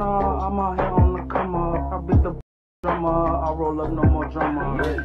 I'm out here on the come up. I beat the drummer, I roll up no more drummer.